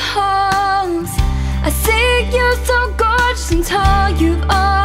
with I see you so gorgeous and tall. You are